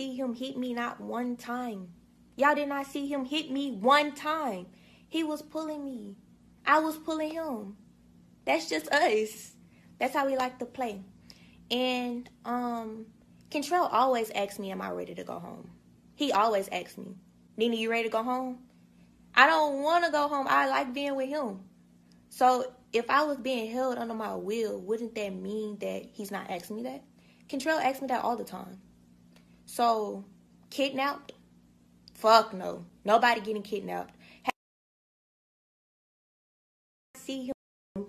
see him hit me not one time. Y'all did not see him hit me one time. He was pulling me. I was pulling him. That's just us. That's how we like to play. And um Kentrell always asks me, Am I ready to go home? He always asks me, Nina, you ready to go home? I don't want to go home. I like being with him. So if I was being held under my will, wouldn't that mean that he's not asking me that? Kentrell asks me that all the time. So, kidnapped? Fuck no. Nobody getting kidnapped. See him.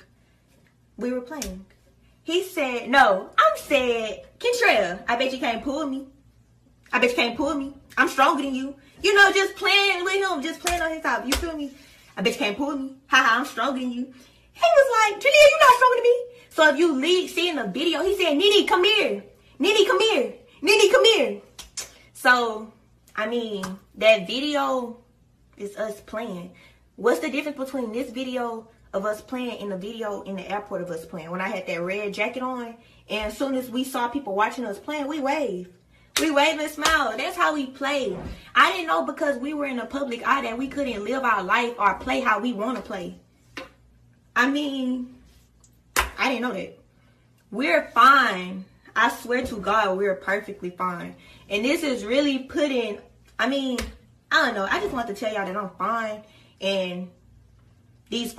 We were playing. He said, no, I'm said, Kentrell, I bet you can't pull me. I bet you can't pull me. I'm stronger than you. You know, just playing with him, just playing on his top. You feel me? I bet you can't pull me. Haha, I'm stronger than you. He was like, Julia, you not stronger than me. So if you lead, see in the video, he said, Nini, come here. Nini, come here. Nini, come here. So, I mean, that video is us playing. What's the difference between this video of us playing and the video in the airport of us playing? When I had that red jacket on, and as soon as we saw people watching us playing, we waved. We wave and smile. That's how we play. I didn't know because we were in the public eye that we couldn't live our life or play how we want to play. I mean, I didn't know that. We're fine. I swear to God, we're perfectly fine. And this is really putting, I mean, I don't know. I just want to tell y'all that I'm fine. And these